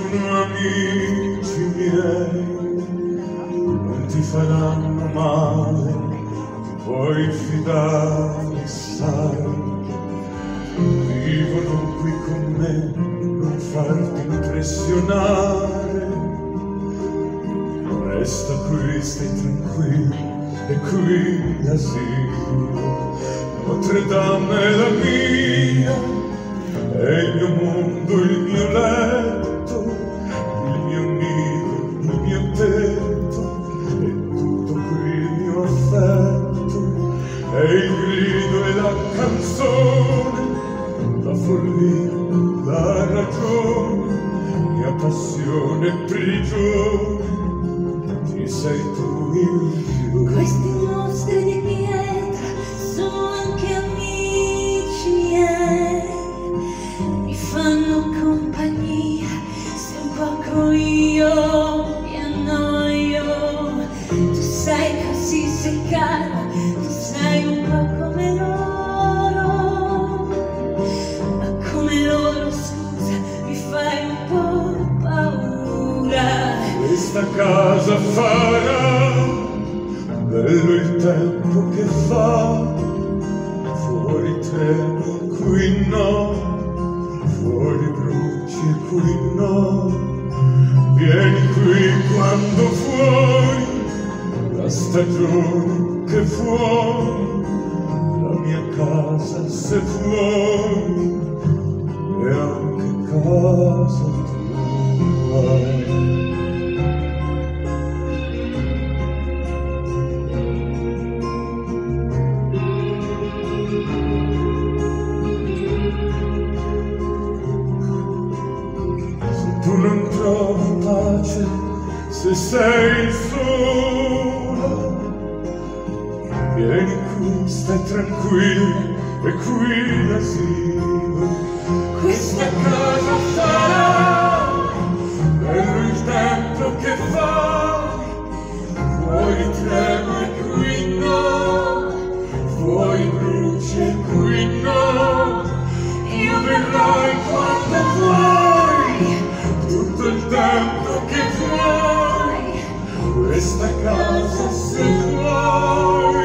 sono amici miei, non ti faranno male, ti puoi fidare, sai, vivono qui con me, non farti impressionare, resta qui, stai tranquillo, e qui l'asilo, Notre Dame è la mia, e il mio mondo il mio lavoro, prigione, ci sei tu più. Questi mostri di pietra sono anche amici miei, mi fanno compagnia, se un poco io Questa casa farà bello il tempo che fa, fuori tremo, qui no, fuori bruci, qui no. Vieni qui quando vuoi, la stagione che vuoi, la mia casa se vuoi, e anche casa tua. trovi pace se sei solo. Vieni qui stai tranquilla e qui l'asilo. Questa casa sarà bello il tempo che fa fuori tremo e qui no? Fuori bruci e qui no? Io verrò in quanto tempo che vuoi, questa casa se vuoi.